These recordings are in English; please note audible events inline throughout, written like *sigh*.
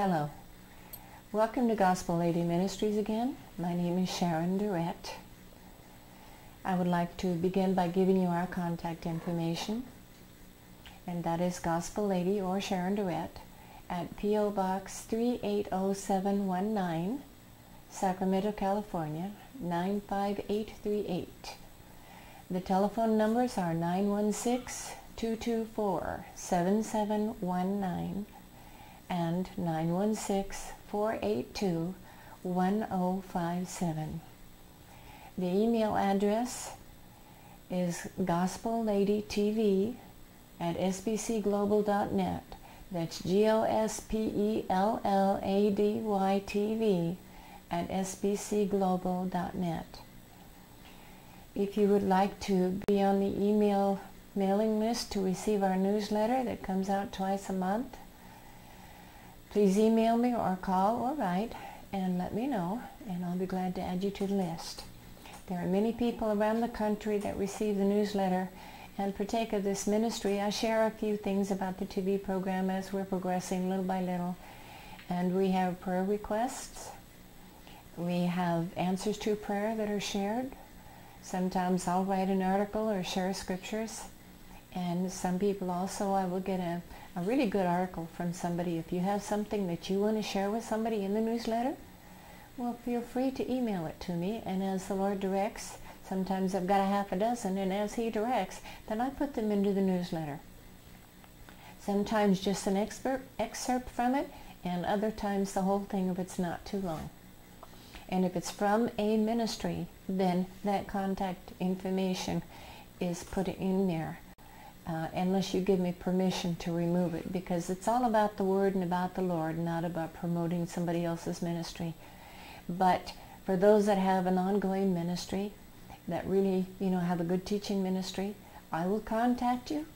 Hello. Welcome to Gospel Lady Ministries again. My name is Sharon Durette. I would like to begin by giving you our contact information, and that is Gospel Lady or Sharon Durette at P.O. Box 380719, Sacramento, California 95838. The telephone numbers are 916-224-7719 and 916-482-1057. The email address is gospelladytv at sbcglobal.net. That's G-O-S-P-E-L-L-A-D-Y-T-V at sbcglobal.net. If you would like to be on the email mailing list to receive our newsletter that comes out twice a month, please email me or call or write and let me know and I'll be glad to add you to the list. There are many people around the country that receive the newsletter and partake of this ministry. I share a few things about the TV program as we're progressing little by little. And we have prayer requests. We have answers to prayer that are shared. Sometimes I'll write an article or share scriptures. And some people also, I will get a, a really good article from somebody. If you have something that you want to share with somebody in the newsletter, well, feel free to email it to me. And as the Lord directs, sometimes I've got a half a dozen, and as He directs, then I put them into the newsletter. Sometimes just an expert, excerpt from it, and other times the whole thing if it's not too long. And if it's from a ministry, then that contact information is put in there. Uh, unless you give me permission to remove it because it's all about the word and about the Lord, not about promoting somebody else's ministry. But for those that have an ongoing ministry, that really, you know, have a good teaching ministry, I will contact you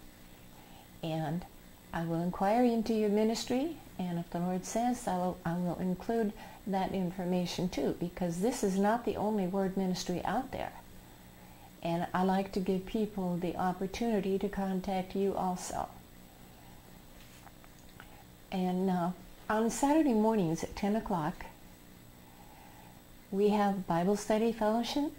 and I will inquire into your ministry and if the Lord says, I will, I will include that information too because this is not the only word ministry out there. And I like to give people the opportunity to contact you also. And uh, on Saturday mornings at 10 o'clock, we have Bible Study Fellowship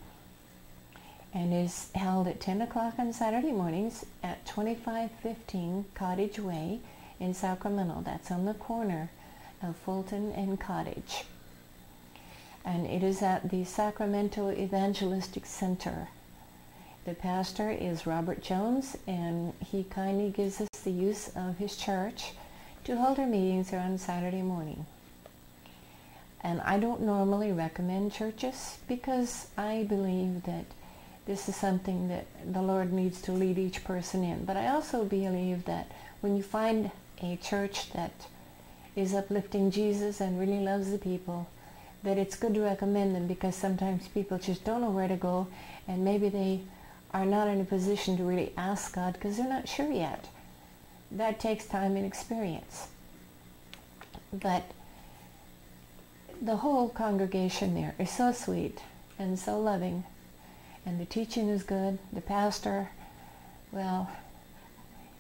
and is held at 10 o'clock on Saturday mornings at 2515 Cottage Way in Sacramento. That's on the corner of Fulton and Cottage. And it is at the Sacramento Evangelistic Center. The pastor is Robert Jones, and he kindly gives us the use of his church to hold our meetings on Saturday morning. And I don't normally recommend churches because I believe that this is something that the Lord needs to lead each person in. But I also believe that when you find a church that is uplifting Jesus and really loves the people, that it's good to recommend them because sometimes people just don't know where to go and maybe they are not in a position to really ask God because they're not sure yet. That takes time and experience. But the whole congregation there is so sweet and so loving and the teaching is good. The pastor, well,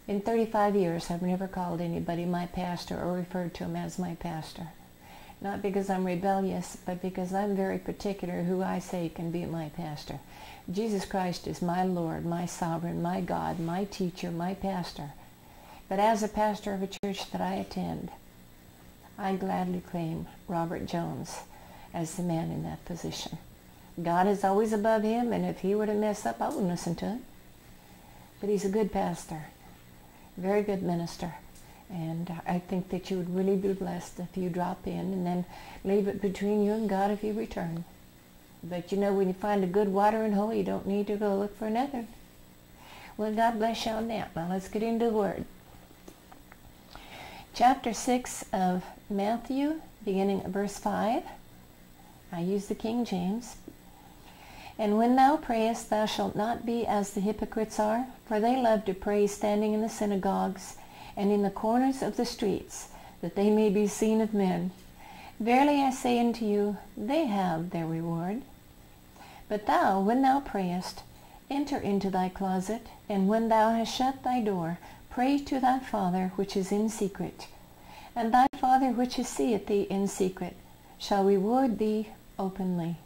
in 35 years I've never called anybody my pastor or referred to him as my pastor. Not because I'm rebellious, but because I'm very particular who I say can be my pastor. Jesus Christ is my Lord, my sovereign, my God, my teacher, my pastor. But as a pastor of a church that I attend, I gladly claim Robert Jones as the man in that position. God is always above him, and if he were to mess up, I wouldn't listen to him. But he's a good pastor, very good minister. And uh, I think that you would really be blessed if you drop in and then leave it between you and God if you return. But you know, when you find a good watering hole, you don't need to go look for another. Well, God bless you on that. Now let's get into the Word. Chapter 6 of Matthew, beginning at verse 5. I use the King James. And when thou prayest, thou shalt not be as the hypocrites are, for they love to pray standing in the synagogues and in the corners of the streets, that they may be seen of men. Verily I say unto you, they have their reward. But thou, when thou prayest, enter into thy closet, and when thou hast shut thy door, pray to thy Father which is in secret. And thy Father which seeth thee in secret shall reward thee openly.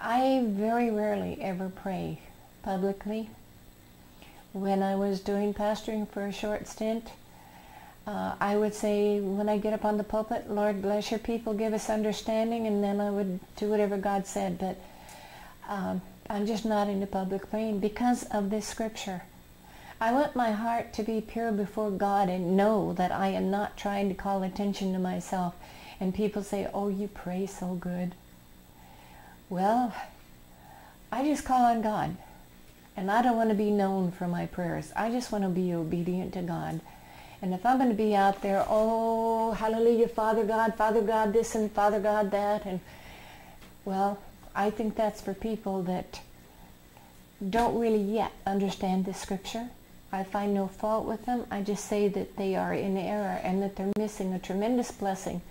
I very rarely ever pray publicly. When I was doing pastoring for a short stint, uh, I would say when I get up on the pulpit, Lord bless your people, give us understanding, and then I would do whatever God said. But um, I'm just not into public praying because of this scripture. I want my heart to be pure before God and know that I am not trying to call attention to myself. And people say, oh, you pray so good. Well, I just call on God. And I don't want to be known for my prayers. I just want to be obedient to God. And if I'm going to be out there, oh, hallelujah, Father God, Father God this and Father God that, and well, I think that's for people that don't really yet understand the scripture. I find no fault with them. I just say that they are in error and that they're missing a tremendous blessing.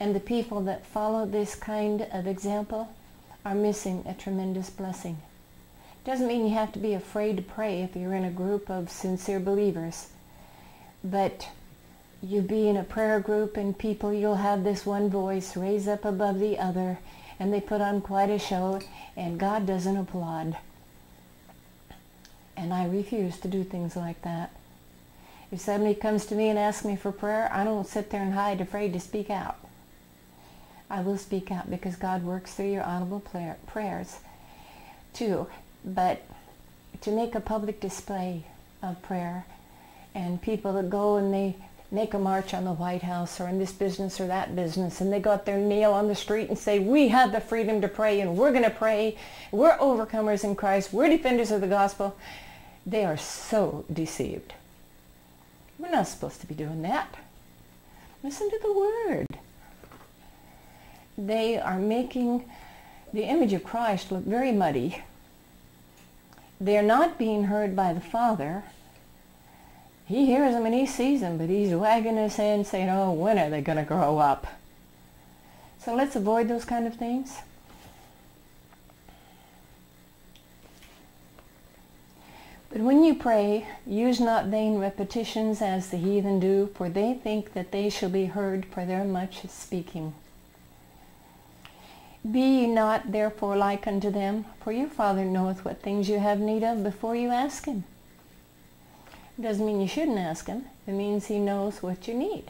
And the people that follow this kind of example are missing a tremendous blessing. Doesn't mean you have to be afraid to pray if you're in a group of sincere believers. But you be in a prayer group and people, you'll have this one voice raise up above the other and they put on quite a show and God doesn't applaud. And I refuse to do things like that. If somebody comes to me and asks me for prayer, I don't sit there and hide afraid to speak out. I will speak out because God works through your audible prayers too. But to make a public display of prayer and people that go and they make a march on the White House or in this business or that business and they got their nail on the street and say, we have the freedom to pray and we're going to pray. We're overcomers in Christ. We're defenders of the gospel. They are so deceived. We're not supposed to be doing that. Listen to the word. They are making the image of Christ look very muddy. They're not being heard by the Father. He hears them and he sees them, but he's wagging his hand saying, oh, when are they going to grow up? So let's avoid those kind of things. But when you pray, use not vain repetitions as the heathen do, for they think that they shall be heard for their much speaking. Be ye not therefore like unto them, for your Father knoweth what things you have need of before you ask him. Doesn't mean you shouldn't ask him. It means he knows what you need.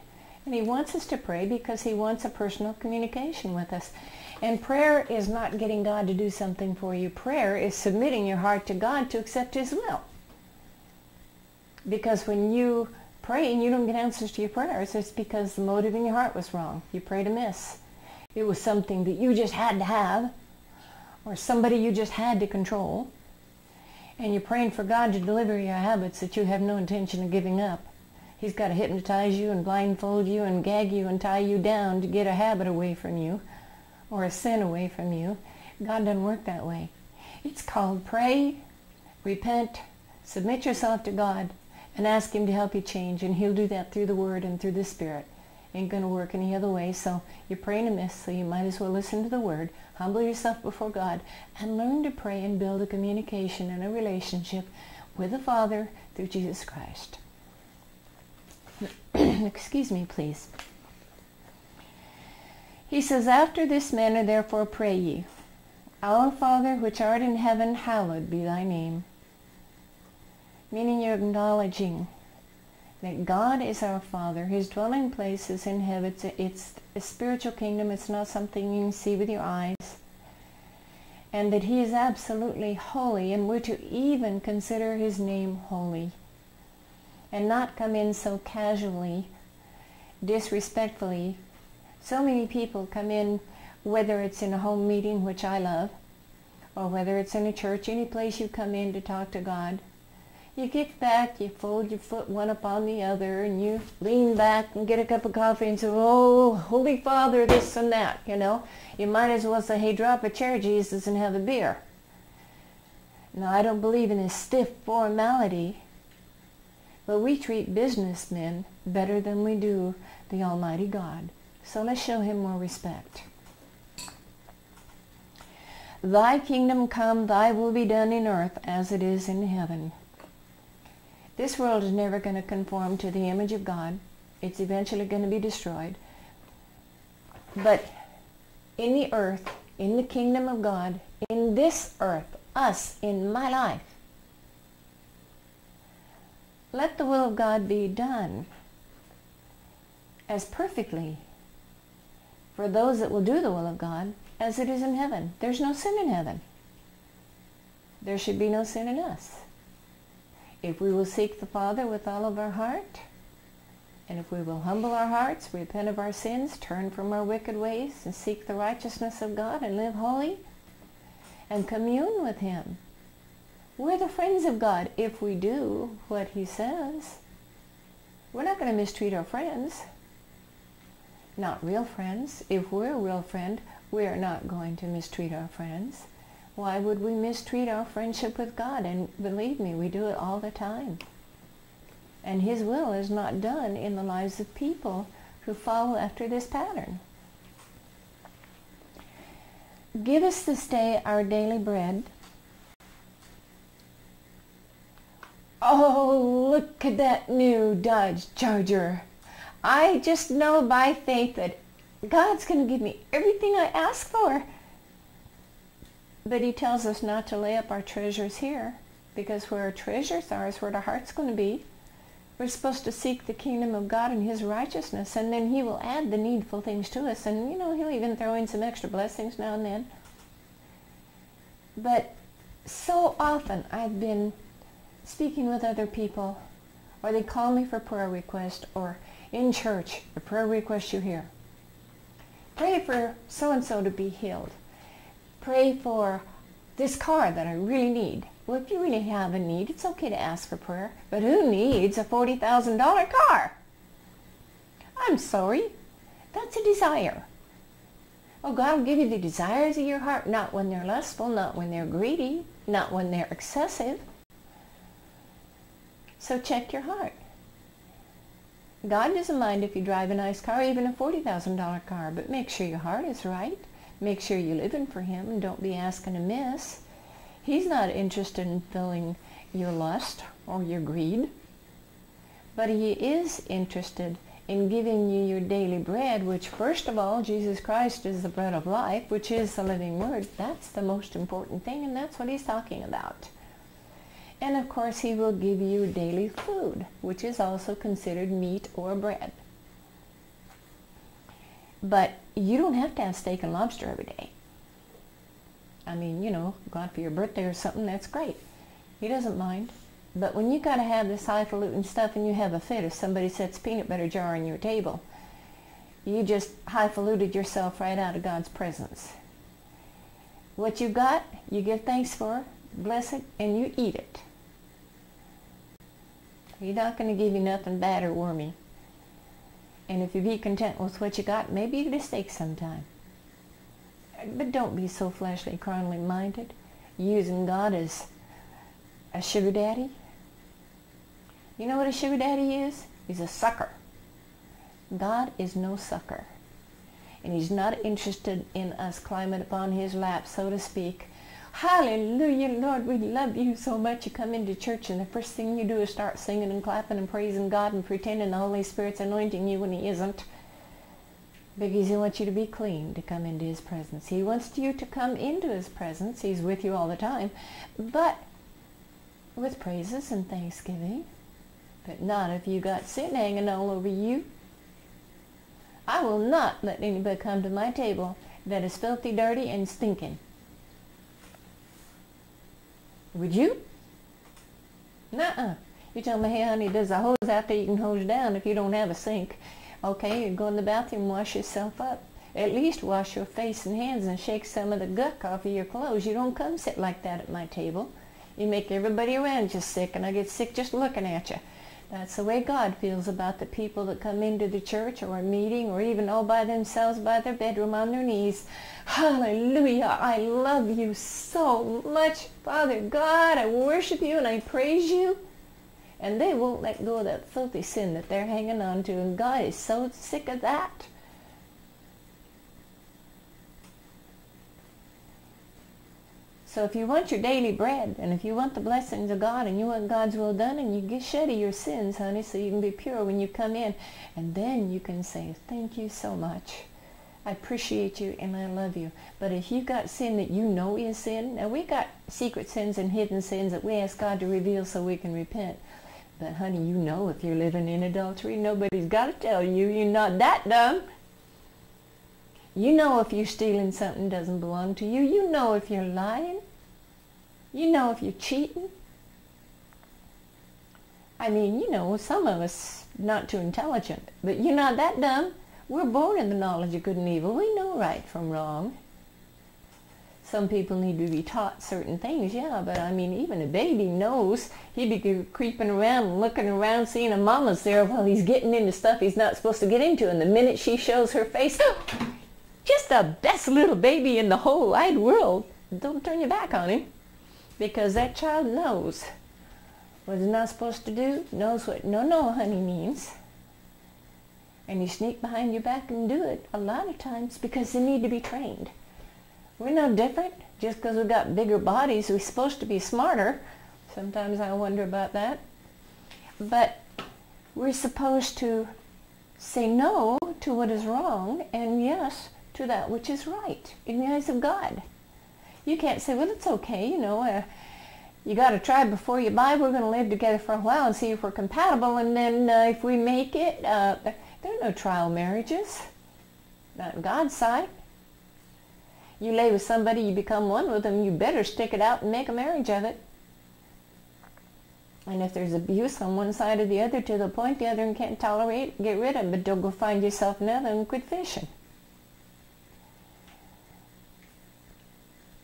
And he wants us to pray because he wants a personal communication with us. And prayer is not getting God to do something for you. Prayer is submitting your heart to God to accept his will. Because when you pray and you don't get answers to your prayers, it's because the motive in your heart was wrong. You prayed amiss. It was something that you just had to have, or somebody you just had to control. And you're praying for God to deliver your habits that you have no intention of giving up. He's got to hypnotize you and blindfold you and gag you and tie you down to get a habit away from you or a sin away from you. God doesn't work that way. It's called pray, repent, submit yourself to God, and ask him to help you change. And he'll do that through the Word and through the Spirit. Ain't going to work any other way. So you're praying amiss, so you might as well listen to the Word, humble yourself before God, and learn to pray and build a communication and a relationship with the Father through Jesus Christ. *clears throat* Excuse me, please. He says, After this manner therefore pray ye, Our Father which art in heaven, hallowed be thy name meaning you're acknowledging that God is our Father. His dwelling place is in heaven. It's a, it's a spiritual kingdom. It's not something you can see with your eyes. And that he is absolutely holy, and we're to even consider his name holy. And not come in so casually, disrespectfully. So many people come in, whether it's in a home meeting, which I love, or whether it's in a church, any place you come in to talk to God, you kick back, you fold your foot one upon the other, and you lean back and get a cup of coffee and say, oh, Holy Father, this and that, you know. You might as well say, hey, drop a chair, Jesus, and have a beer. Now, I don't believe in this stiff formality, but we treat businessmen better than we do the Almighty God. So let's show him more respect. Thy kingdom come, thy will be done in earth as it is in heaven. This world is never going to conform to the image of God. It's eventually going to be destroyed. But in the earth, in the kingdom of God, in this earth, us, in my life, let the will of God be done as perfectly for those that will do the will of God as it is in heaven. There's no sin in heaven. There should be no sin in us. If we will seek the Father with all of our heart, and if we will humble our hearts, repent of our sins, turn from our wicked ways, and seek the righteousness of God and live holy, and commune with him, we're the friends of God if we do what he says. We're not going to mistreat our friends. Not real friends. If we're a real friend, we are not going to mistreat our friends. Why would we mistreat our friendship with God? And believe me, we do it all the time. And his will is not done in the lives of people who follow after this pattern. Give us this day our daily bread. Oh, look at that new Dodge Charger. I just know by faith that God's going to give me everything I ask for. But he tells us not to lay up our treasures here because where our treasures are is where our heart's going to be. We're supposed to seek the kingdom of God and his righteousness and then he will add the needful things to us and you know he'll even throw in some extra blessings now and then. But so often I've been speaking with other people or they call me for prayer request or in church, the prayer request you hear. Pray for so-and-so to be healed pray for this car that I really need. Well, if you really have a need, it's okay to ask for prayer. But who needs a $40,000 car? I'm sorry. That's a desire. Oh, God will give you the desires of your heart, not when they're lustful, not when they're greedy, not when they're excessive. So check your heart. God doesn't mind if you drive a nice car, even a $40,000 car, but make sure your heart is right. Make sure you're living for him and don't be asking amiss. He's not interested in filling your lust or your greed. But he is interested in giving you your daily bread, which first of all, Jesus Christ is the bread of life, which is the living word. That's the most important thing, and that's what he's talking about. And of course, he will give you daily food, which is also considered meat or bread. But you don't have to have steak and lobster every day. I mean, you know, go out for your birthday or something, that's great. He doesn't mind. But when you got to have this highfalutin stuff and you have a fit if somebody sets peanut butter jar on your table, you just highfaluted yourself right out of God's presence. What you got, you give thanks for, bless it, and you eat it. He's not going to give you nothing bad or wormy. And if you be content with what you got, maybe you get a some time. But don't be so fleshly, carnally minded, using God as a sugar daddy. You know what a sugar daddy is? He's a sucker. God is no sucker. And he's not interested in us climbing upon his lap, so to speak, Hallelujah, Lord, we love you so much. You come into church and the first thing you do is start singing and clapping and praising God and pretending the Holy Spirit's anointing you when he isn't. Because he wants you to be clean to come into his presence. He wants you to come into his presence. He's with you all the time. But with praises and thanksgiving. But not if you got sin hanging all over you. I will not let anybody come to my table that is filthy, dirty, and stinking. Would you? Nuh-uh. You tell me, hey, honey, there's a hose out there you can hose down if you don't have a sink. Okay, you go in the bathroom, wash yourself up. At least wash your face and hands and shake some of the guck off of your clothes. You don't come sit like that at my table. You make everybody around you sick, and I get sick just looking at you. That's the way God feels about the people that come into the church or a meeting or even all by themselves by their bedroom on their knees. Hallelujah. I love you so much, Father God. I worship you and I praise you. And they won't let go of that filthy sin that they're hanging on to. And God is so sick of that. So if you want your daily bread, and if you want the blessings of God, and you want God's will done, and you get shed of your sins, honey, so you can be pure when you come in, and then you can say, thank you so much. I appreciate you and I love you. But if you've got sin that you know is sin, now we got secret sins and hidden sins that we ask God to reveal so we can repent. But honey, you know if you're living in adultery, nobody's got to tell you. You're not that dumb. You know if you're stealing something doesn't belong to you. You know if you're lying. You know if you're cheating. I mean, you know, some of us not too intelligent, but you're not that dumb. We're born in the knowledge of good and evil. We know right from wrong. Some people need to be taught certain things, yeah, but I mean, even a baby knows. He'd be creeping around, looking around, seeing a mama's there while he's getting into stuff he's not supposed to get into. And the minute she shows her face, just the best little baby in the whole wide world. Don't turn your back on him because that child knows what he's not supposed to do, knows what no, no, honey means. And you sneak behind your back and do it a lot of times because they need to be trained. We're no different. Just because we've got bigger bodies, we're supposed to be smarter. Sometimes I wonder about that. But we're supposed to say no to what is wrong and yes to that which is right in the eyes of God. You can't say, well, it's okay, you know, uh, you got to try before you buy. We're going to live together for a while and see if we're compatible. And then uh, if we make it, uh, there are no trial marriages. Not in God's sight. You lay with somebody, you become one with them, you better stick it out and make a marriage of it. And if there's abuse on one side or the other to the point the other one can't tolerate, get rid of it. But don't go find yourself another and quit fishing.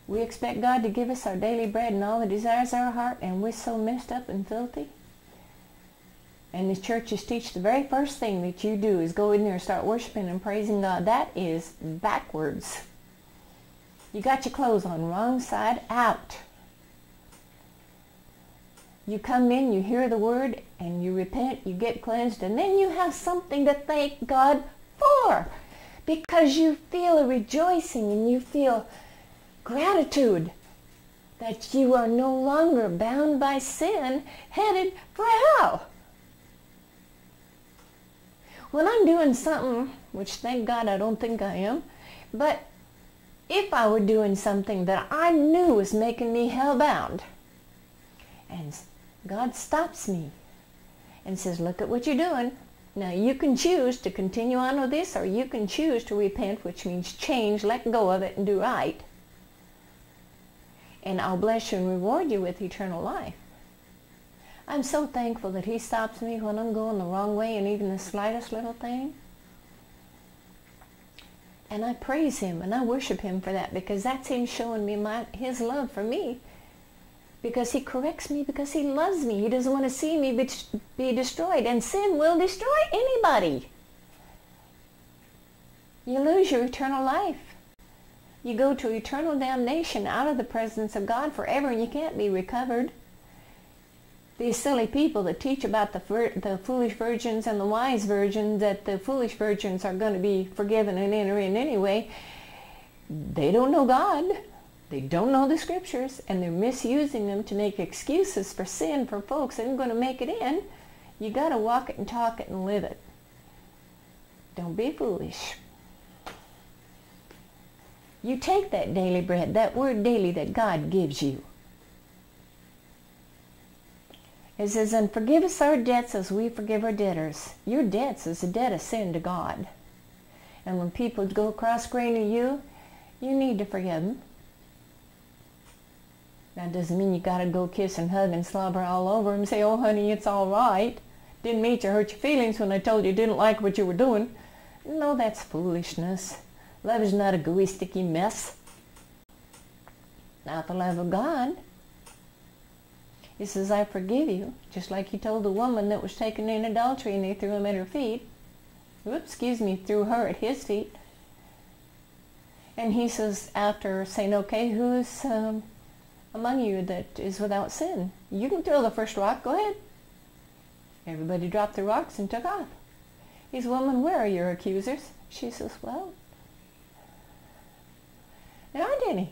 We expect God to give us our daily bread and all the desires of our heart, and we're so messed up and filthy. And the churches teach the very first thing that you do is go in there and start worshiping and praising God. That is backwards. You got your clothes on wrong side out. You come in, you hear the word, and you repent, you get cleansed, and then you have something to thank God for because you feel a rejoicing and you feel gratitude that you are no longer bound by sin, headed for hell. When I'm doing something, which thank God I don't think I am, but if I were doing something that I knew was making me hellbound, and God stops me and says, look at what you're doing. Now you can choose to continue on with this or you can choose to repent, which means change, let go of it, and do right and I'll bless you and reward you with eternal life. I'm so thankful that he stops me when I'm going the wrong way and even the slightest little thing. And I praise him and I worship him for that because that's him showing me my, his love for me. Because he corrects me because he loves me. He doesn't want to see me be, be destroyed. And sin will destroy anybody. You lose your eternal life you go to eternal damnation out of the presence of God forever and you can't be recovered. These silly people that teach about the, the foolish virgins and the wise virgins, that the foolish virgins are going to be forgiven and enter in anyway, they don't know God. They don't know the scriptures and they're misusing them to make excuses for sin for folks that aren't going to make it in. You got to walk it and talk it and live it. Don't be foolish. You take that daily bread, that word daily that God gives you. It says, and forgive us our debts as we forgive our debtors. Your debts is a debt of sin to God. And when people go cross-graining you, you need to forgive them. That doesn't mean you got to go kiss and hug and slobber all over and say, oh, honey, it's all right. Didn't mean to hurt your feelings when I told you didn't like what you were doing. No, that's foolishness. Love is not a gooey, sticky mess. Not the love of God. He says, I forgive you, just like he told the woman that was taken in adultery and they threw him at her feet. Whoops, excuse me, threw her at his feet. And he says, after saying, okay, who's um, among you that is without sin? You can throw the first rock, go ahead. Everybody dropped the rocks and took off. He's, woman, where are your accusers? She says, well, aren't any.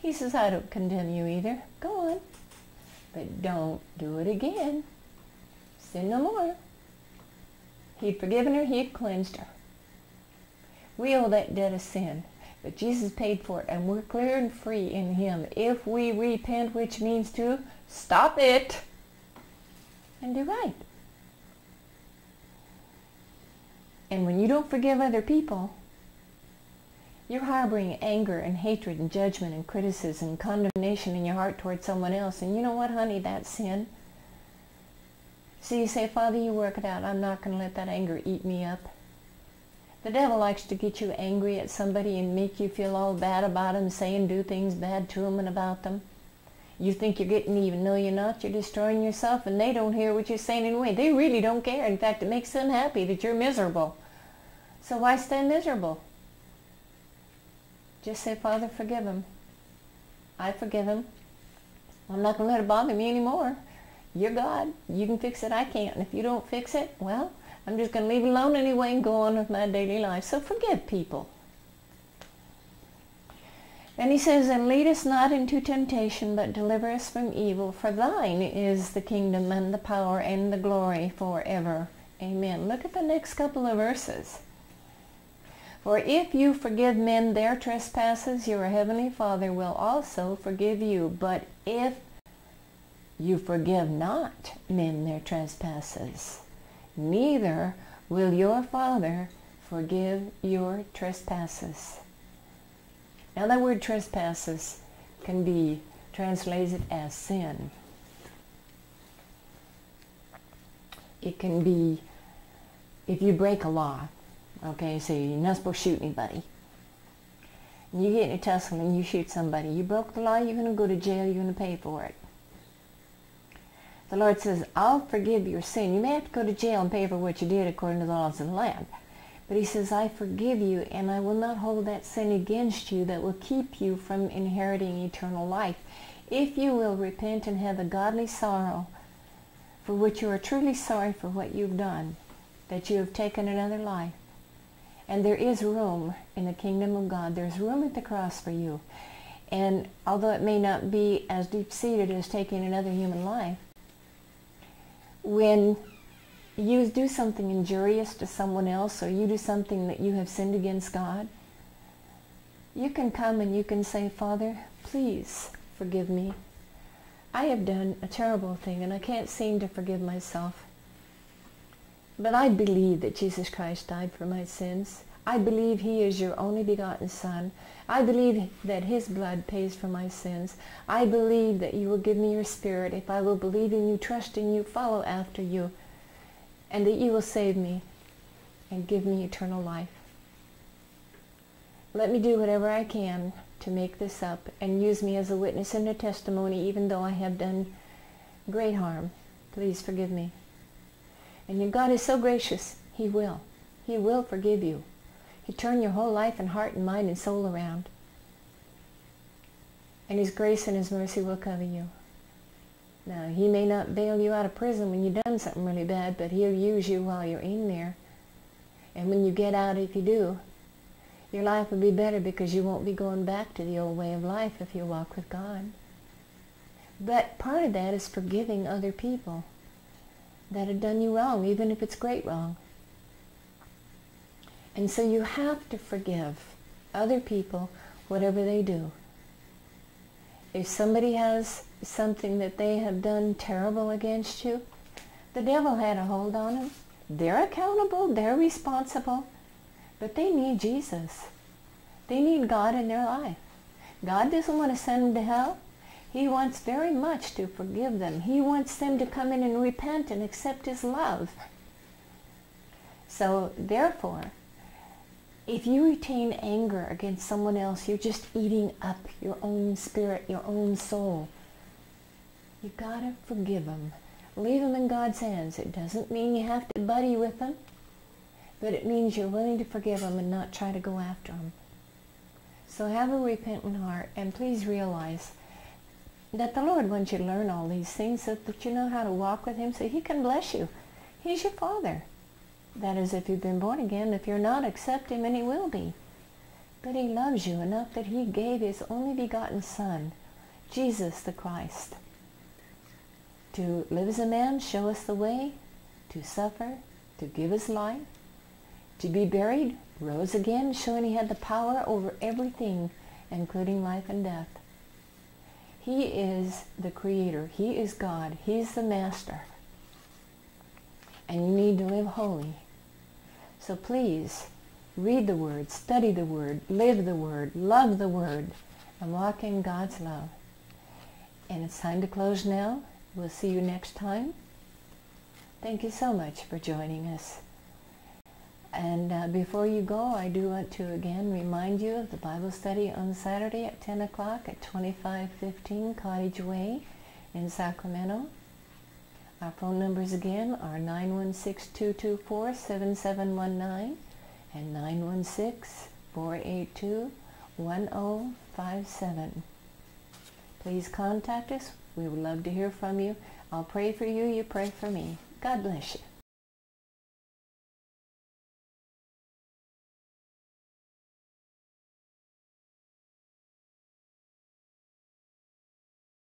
He says, I don't condemn you either. Go on. But don't do it again. Sin no more. He'd forgiven her. He'd cleansed her. We owe that debt of sin. But Jesus paid for it, and we're clear and free in him if we repent, which means to stop it and do right. And when you don't forgive other people, you're harboring anger and hatred and judgment and criticism and condemnation in your heart towards someone else. And you know what, honey? That's sin. So you say, Father, you work it out. I'm not going to let that anger eat me up. The devil likes to get you angry at somebody and make you feel all bad about them, say and do things bad to them and about them. You think you're getting even. No, you're not. You're destroying yourself, and they don't hear what you're saying anyway. They really don't care. In fact, it makes them happy that you're miserable. So why stay miserable? Just say, Father, forgive him. I forgive him. I'm not going to let it bother me anymore. You're God. You can fix it. I can't. And if you don't fix it, well, I'm just going to leave it alone anyway and go on with my daily life. So forgive people. And he says, And lead us not into temptation, but deliver us from evil. For thine is the kingdom and the power and the glory forever. Amen. Look at the next couple of verses. For if you forgive men their trespasses, your heavenly Father will also forgive you. But if you forgive not men their trespasses, neither will your Father forgive your trespasses. Now that word trespasses can be translated as sin. It can be if you break a law, okay, so you're not supposed to shoot anybody. You get in a tussle and you shoot somebody. You broke the law, you're going to go to jail, you're going to pay for it. The Lord says, I'll forgive your sin. You may have to go to jail and pay for what you did according to the laws of the land. But he says, I forgive you, and I will not hold that sin against you that will keep you from inheriting eternal life. If you will repent and have a godly sorrow for which you are truly sorry for what you've done, that you have taken another life. And there is room in the kingdom of God. There's room at the cross for you. And although it may not be as deep-seated as taking another human life, when you do something injurious to someone else or you do something that you have sinned against God, you can come and you can say, Father, please forgive me. I have done a terrible thing and I can't seem to forgive myself. But I believe that Jesus Christ died for my sins. I believe he is your only begotten Son. I believe that his blood pays for my sins. I believe that you will give me your spirit if I will believe in you, trust in you, follow after you, and that you will save me and give me eternal life. Let me do whatever I can to make this up and use me as a witness and a testimony even though I have done great harm. Please forgive me. And your God is so gracious, he will. He will forgive you. He turn your whole life and heart and mind and soul around. And his grace and his mercy will cover you. Now, he may not bail you out of prison when you've done something really bad, but he'll use you while you're in there. And when you get out, if you do, your life will be better because you won't be going back to the old way of life if you walk with God. But part of that is forgiving other people that have done you wrong, even if it's great wrong. And so you have to forgive other people, whatever they do. If somebody has something that they have done terrible against you, the devil had a hold on them. They're accountable. They're responsible. But they need Jesus. They need God in their life. God doesn't want to send them to hell. He wants very much to forgive them. He wants them to come in and repent and accept his love. So therefore, if you retain anger against someone else, you're just eating up your own spirit, your own soul. You gotta forgive them. Leave them in God's hands. It doesn't mean you have to buddy with them, but it means you're willing to forgive them and not try to go after them. So have a repentant heart, and please realize that the Lord wants you to learn all these things so that you know how to walk with him so he can bless you. He's your Father. That is if you've been born again. If you're not, accept him and he will be. but he loves you enough that he gave his only begotten Son, Jesus the Christ, to live as a man, show us the way, to suffer, to give his life, to be buried, rose again, showing he had the power over everything, including life and death. He is the creator. He is God. He's the master. And you need to live holy. So please, read the Word, study the Word, live the Word, love the Word, and walk in God's love. And it's time to close now. We'll see you next time. Thank you so much for joining us. And uh, before you go, I do want to again remind you of the Bible study on Saturday at 10 o'clock at 2515 Cottage Way in Sacramento. Our phone numbers again are 916-224-7719 and 916-482-1057. Please contact us. We would love to hear from you. I'll pray for you. You pray for me. God bless you.